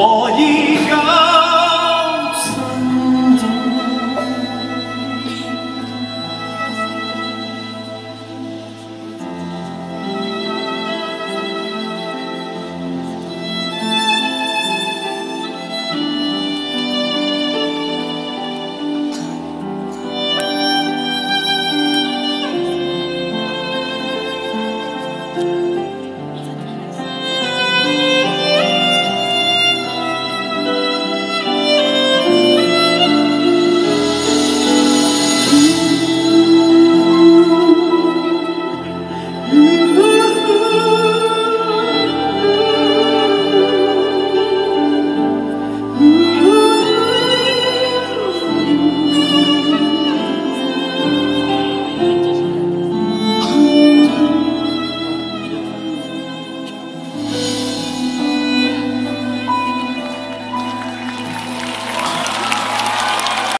Oh.